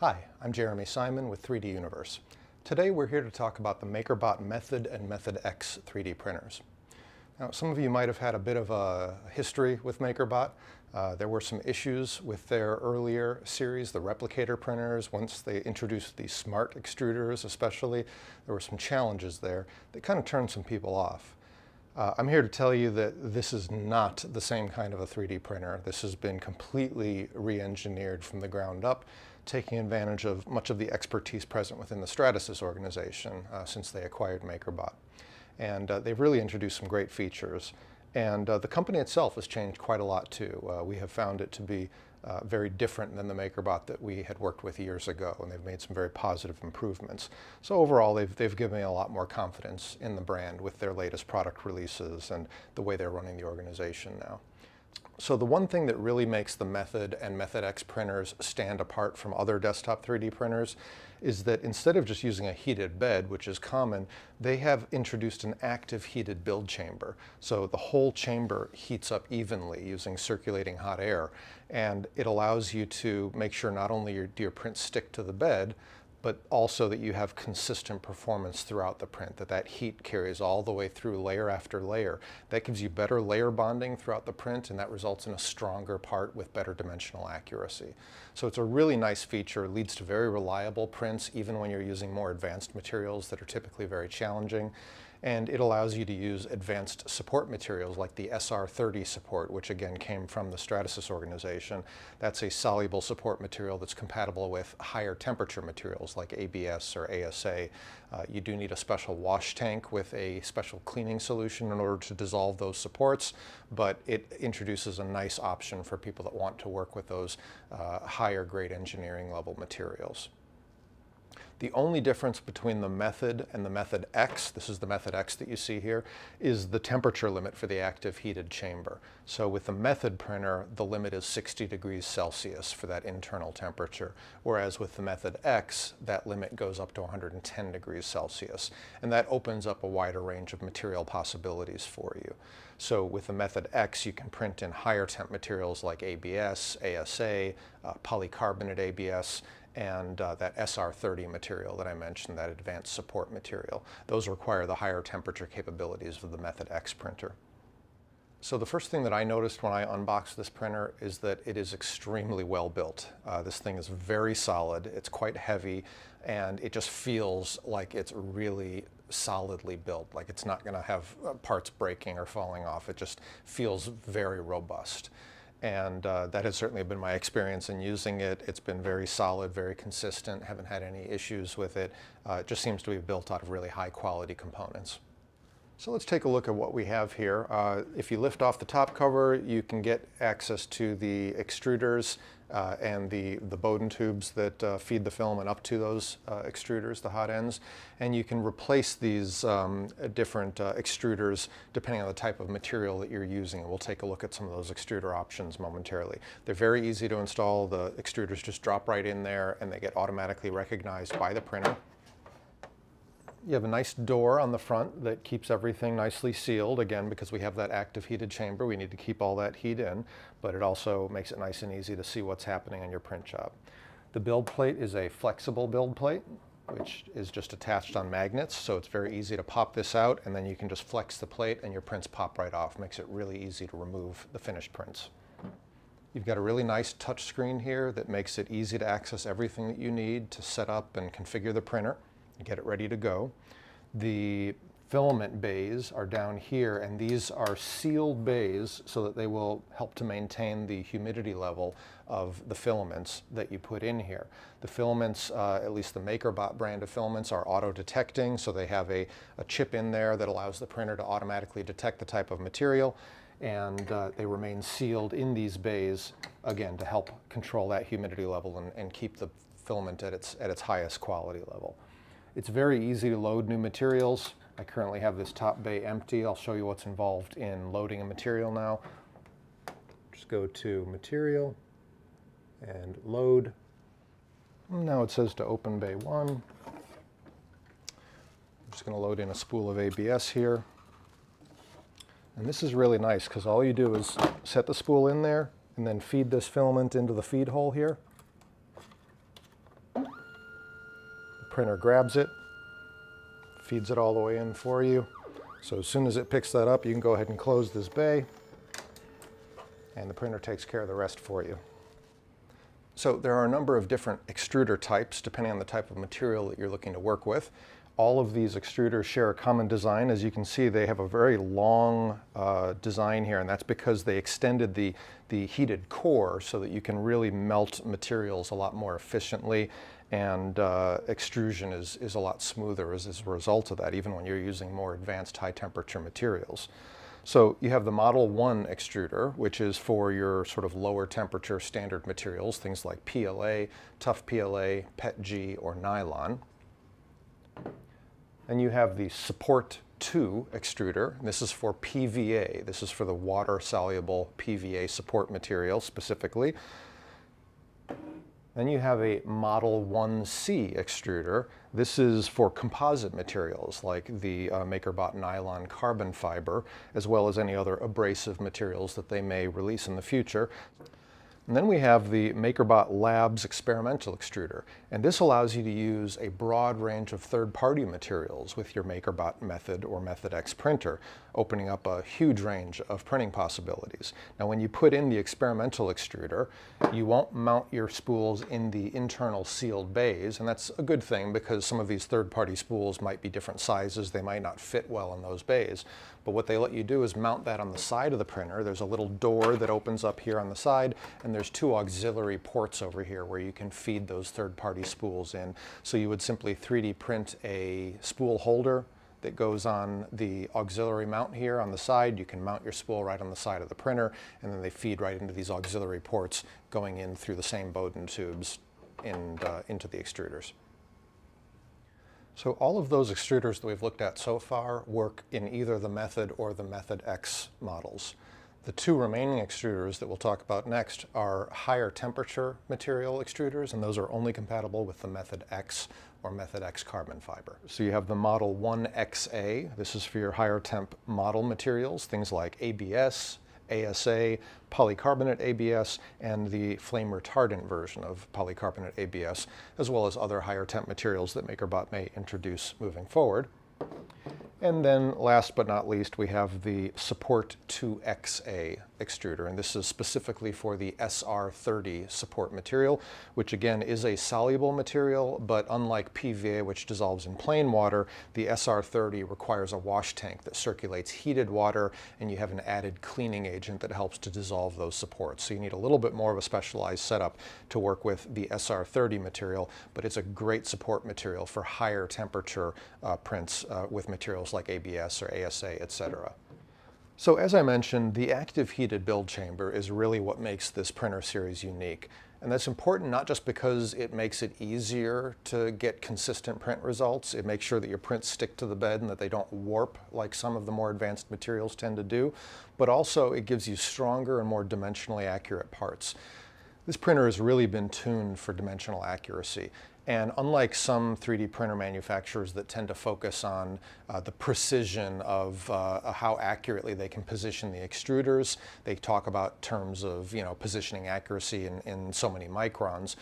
Hi, I'm Jeremy Simon with 3D Universe. Today we're here to talk about the MakerBot Method and Method X 3D printers. Now some of you might have had a bit of a history with MakerBot. Uh, there were some issues with their earlier series, the replicator printers. Once they introduced the smart extruders especially, there were some challenges there that kind of turned some people off. Uh, I'm here to tell you that this is not the same kind of a 3D printer. This has been completely re-engineered from the ground up, taking advantage of much of the expertise present within the Stratasys organization uh, since they acquired MakerBot. And uh, they've really introduced some great features. And uh, the company itself has changed quite a lot too. Uh, we have found it to be uh, very different than the MakerBot that we had worked with years ago, and they've made some very positive improvements. So overall, they've, they've given me a lot more confidence in the brand with their latest product releases and the way they're running the organization now. So the one thing that really makes the Method and Method X printers stand apart from other desktop 3D printers is that instead of just using a heated bed, which is common, they have introduced an active heated build chamber. So the whole chamber heats up evenly using circulating hot air, and it allows you to make sure not only do your prints stick to the bed, but also that you have consistent performance throughout the print, that that heat carries all the way through layer after layer. That gives you better layer bonding throughout the print and that results in a stronger part with better dimensional accuracy. So it's a really nice feature, leads to very reliable prints even when you're using more advanced materials that are typically very challenging and it allows you to use advanced support materials like the SR30 support, which again came from the Stratasys organization. That's a soluble support material that's compatible with higher temperature materials like ABS or ASA. Uh, you do need a special wash tank with a special cleaning solution in order to dissolve those supports, but it introduces a nice option for people that want to work with those uh, higher grade engineering level materials. The only difference between the method and the method X, this is the method X that you see here, is the temperature limit for the active heated chamber. So with the method printer, the limit is 60 degrees Celsius for that internal temperature, whereas with the method X, that limit goes up to 110 degrees Celsius. And that opens up a wider range of material possibilities for you. So with the method X, you can print in higher temp materials like ABS, ASA, uh, polycarbonate ABS, and uh, that SR30 material that I mentioned, that advanced support material. Those require the higher temperature capabilities of the Method X printer. So the first thing that I noticed when I unboxed this printer is that it is extremely well built. Uh, this thing is very solid, it's quite heavy, and it just feels like it's really solidly built, like it's not gonna have uh, parts breaking or falling off. It just feels very robust and uh, that has certainly been my experience in using it. It's been very solid, very consistent, haven't had any issues with it. Uh, it just seems to be built out of really high quality components. So let's take a look at what we have here. Uh, if you lift off the top cover, you can get access to the extruders uh, and the, the Bowden tubes that uh, feed the filament up to those uh, extruders, the hot ends. And you can replace these um, different uh, extruders depending on the type of material that you're using. We'll take a look at some of those extruder options momentarily. They're very easy to install. The extruders just drop right in there and they get automatically recognized by the printer. You have a nice door on the front that keeps everything nicely sealed. Again, because we have that active heated chamber, we need to keep all that heat in, but it also makes it nice and easy to see what's happening on your print job. The build plate is a flexible build plate, which is just attached on magnets, so it's very easy to pop this out, and then you can just flex the plate and your prints pop right off. Makes it really easy to remove the finished prints. You've got a really nice touch screen here that makes it easy to access everything that you need to set up and configure the printer get it ready to go. The filament bays are down here and these are sealed bays so that they will help to maintain the humidity level of the filaments that you put in here. The filaments, uh, at least the MakerBot brand of filaments, are auto-detecting, so they have a, a, chip in there that allows the printer to automatically detect the type of material, and uh, they remain sealed in these bays, again, to help control that humidity level and, and keep the filament at its, at its highest quality level. It's very easy to load new materials. I currently have this top bay empty. I'll show you what's involved in loading a material now. Just go to material and load. Now it says to open bay one. I'm just going to load in a spool of ABS here. And this is really nice because all you do is set the spool in there and then feed this filament into the feed hole here. Printer grabs it, feeds it all the way in for you. So as soon as it picks that up, you can go ahead and close this bay and the printer takes care of the rest for you. So there are a number of different extruder types depending on the type of material that you're looking to work with. All of these extruders share a common design. As you can see, they have a very long uh, design here, and that's because they extended the, the heated core so that you can really melt materials a lot more efficiently, and uh, extrusion is, is a lot smoother as, as a result of that, even when you're using more advanced high temperature materials. So you have the Model 1 extruder, which is for your sort of lower temperature standard materials, things like PLA, tough PLA, PETG, or nylon. And you have the Support 2 extruder. This is for PVA. This is for the water-soluble PVA support material specifically. Then you have a Model 1C extruder. This is for composite materials like the uh, MakerBot nylon carbon fiber, as well as any other abrasive materials that they may release in the future. And then we have the MakerBot Labs experimental extruder. And this allows you to use a broad range of third-party materials with your MakerBot Method or Method X printer, opening up a huge range of printing possibilities. Now when you put in the experimental extruder, you won't mount your spools in the internal sealed bays, and that's a good thing because some of these third-party spools might be different sizes, they might not fit well in those bays. But what they let you do is mount that on the side of the printer. There's a little door that opens up here on the side, and there's two auxiliary ports over here where you can feed those third-party spools in. So you would simply 3D print a spool holder that goes on the auxiliary mount here on the side. You can mount your spool right on the side of the printer, and then they feed right into these auxiliary ports going in through the same Bowden tubes and, uh, into the extruders. So all of those extruders that we've looked at so far work in either the Method or the Method X models. The two remaining extruders that we'll talk about next are higher temperature material extruders, and those are only compatible with the Method X or Method X carbon fiber. So you have the Model 1XA. This is for your higher temp model materials, things like ABS, ASA, polycarbonate ABS, and the flame retardant version of polycarbonate ABS, as well as other higher temp materials that MakerBot may introduce moving forward. And then last but not least, we have the Support 2XA extruder, and this is specifically for the SR30 support material, which again is a soluble material, but unlike PVA, which dissolves in plain water, the SR30 requires a wash tank that circulates heated water, and you have an added cleaning agent that helps to dissolve those supports. So you need a little bit more of a specialized setup to work with the SR30 material, but it's a great support material for higher temperature uh, prints uh, with materials like ABS or ASA, etc. So as I mentioned, the active heated build chamber is really what makes this printer series unique. And that's important not just because it makes it easier to get consistent print results, it makes sure that your prints stick to the bed and that they don't warp like some of the more advanced materials tend to do, but also it gives you stronger and more dimensionally accurate parts. This printer has really been tuned for dimensional accuracy. And unlike some 3D printer manufacturers that tend to focus on uh, the precision of uh, how accurately they can position the extruders, they talk about terms of you know positioning accuracy in, in so many microns.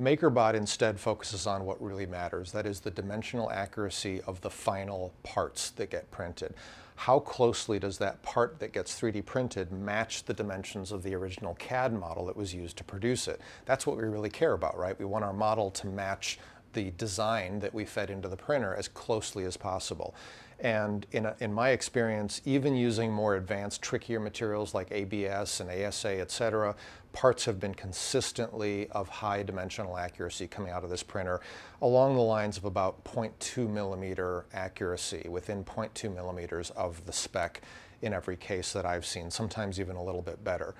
MakerBot instead focuses on what really matters, that is the dimensional accuracy of the final parts that get printed how closely does that part that gets 3D printed match the dimensions of the original CAD model that was used to produce it? That's what we really care about, right? We want our model to match the design that we fed into the printer as closely as possible. And in, a, in my experience, even using more advanced, trickier materials like ABS and ASA, et cetera, parts have been consistently of high dimensional accuracy coming out of this printer along the lines of about 0.2 millimeter accuracy, within 0.2 millimeters of the spec in every case that I've seen, sometimes even a little bit better.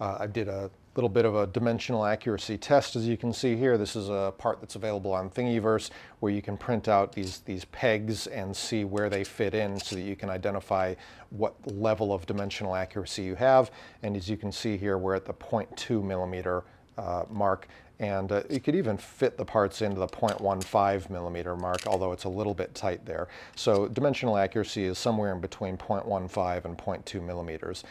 Uh, I did a little bit of a dimensional accuracy test. As you can see here, this is a part that's available on Thingiverse where you can print out these, these pegs and see where they fit in so that you can identify what level of dimensional accuracy you have. And as you can see here, we're at the 0.2 millimeter uh, mark and uh, you could even fit the parts into the 0.15 millimeter mark, although it's a little bit tight there. So dimensional accuracy is somewhere in between 0.15 and 0.2 millimeters.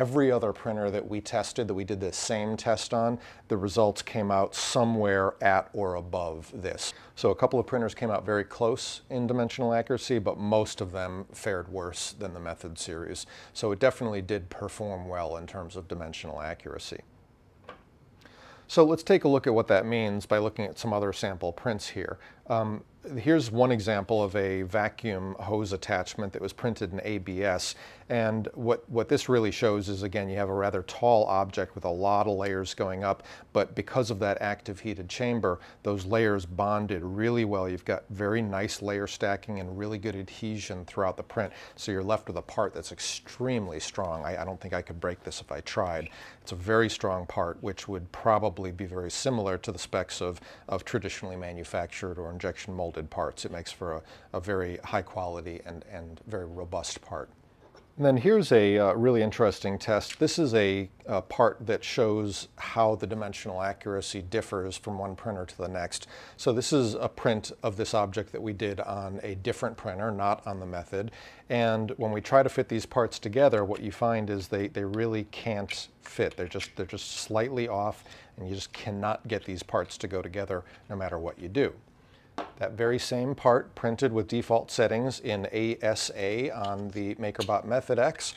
Every other printer that we tested, that we did the same test on, the results came out somewhere at or above this. So a couple of printers came out very close in dimensional accuracy, but most of them fared worse than the Method series. So it definitely did perform well in terms of dimensional accuracy. So let's take a look at what that means by looking at some other sample prints here. Um, here's one example of a vacuum hose attachment that was printed in ABS. And what, what this really shows is, again, you have a rather tall object with a lot of layers going up, but because of that active heated chamber, those layers bonded really well. You've got very nice layer stacking and really good adhesion throughout the print. So you're left with a part that's extremely strong. I, I don't think I could break this if I tried. It's a very strong part, which would probably be very similar to the specs of, of traditionally manufactured or injection molded parts. It makes for a, a very high quality and, and very robust part. And then here's a uh, really interesting test. This is a, a, part that shows how the dimensional accuracy differs from one printer to the next. So this is a print of this object that we did on a different printer, not on the method. And when we try to fit these parts together, what you find is they, they really can't fit. They're just, they're just slightly off, and you just cannot get these parts to go together no matter what you do. That very same part printed with default settings in ASA on the MakerBot Method X,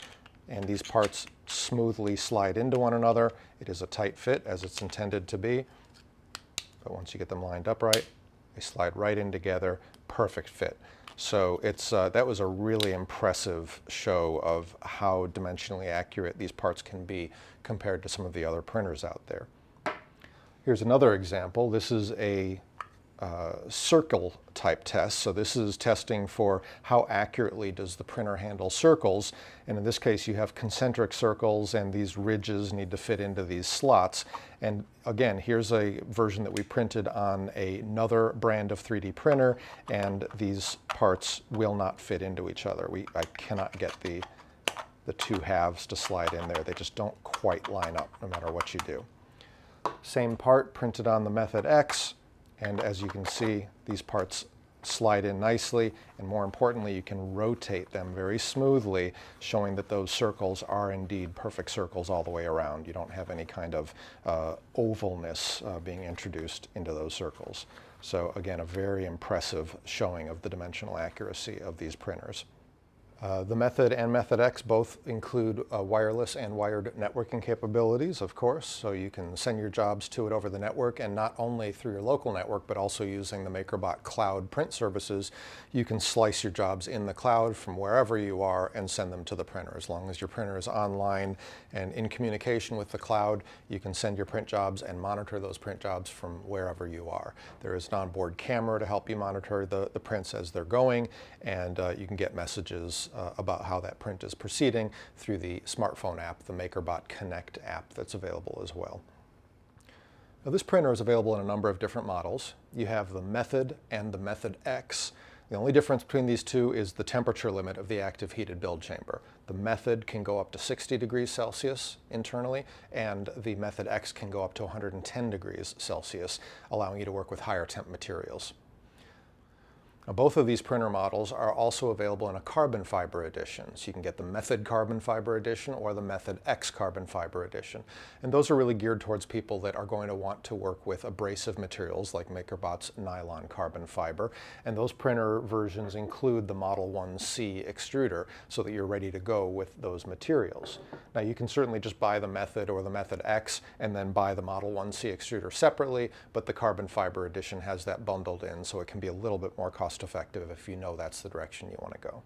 and these parts smoothly slide into one another. It is a tight fit as it's intended to be, but once you get them lined up right, they slide right in together, perfect fit. So it's, uh, that was a really impressive show of how dimensionally accurate these parts can be compared to some of the other printers out there. Here's another example. This is a uh, circle type test. So this is testing for how accurately does the printer handle circles. And in this case, you have concentric circles and these ridges need to fit into these slots. And again, here's a version that we printed on another brand of 3D printer and these parts will not fit into each other. We, I cannot get the, the two halves to slide in there. They just don't quite line up no matter what you do. Same part printed on the Method X and as you can see, these parts slide in nicely, and more importantly, you can rotate them very smoothly, showing that those circles are indeed perfect circles all the way around. You don't have any kind of uh, ovalness uh, being introduced into those circles. So again, a very impressive showing of the dimensional accuracy of these printers. Uh, the Method and Method X both include uh, wireless and wired networking capabilities, of course, so you can send your jobs to it over the network and not only through your local network, but also using the MakerBot cloud print services, you can slice your jobs in the cloud from wherever you are and send them to the printer. As long as your printer is online and in communication with the cloud, you can send your print jobs and monitor those print jobs from wherever you are. There is an onboard camera to help you monitor the, the prints as they're going, and uh, you can get messages uh, about how that print is proceeding through the smartphone app, the MakerBot Connect app that's available as well. Now, this printer is available in a number of different models. You have the Method and the Method X. The only difference between these two is the temperature limit of the active heated build chamber. The Method can go up to 60 degrees Celsius internally, and the Method X can go up to 110 degrees Celsius, allowing you to work with higher temp materials. Now, both of these printer models are also available in a carbon fiber edition. So you can get the Method Carbon Fiber Edition or the Method X Carbon Fiber Edition. And those are really geared towards people that are going to want to work with abrasive materials like MakerBot's nylon carbon fiber. And those printer versions include the Model 1C extruder so that you're ready to go with those materials. Now you can certainly just buy the Method or the Method X and then buy the Model 1C extruder separately, but the carbon fiber edition has that bundled in so it can be a little bit more cost cost effective if you know that's the direction you want to go.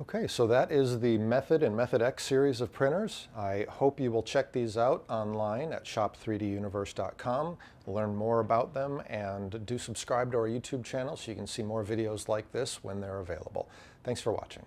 Okay, so that is the Method and Method X series of printers. I hope you will check these out online at shop3duniverse.com, learn more about them, and do subscribe to our YouTube channel so you can see more videos like this when they're available. Thanks for watching.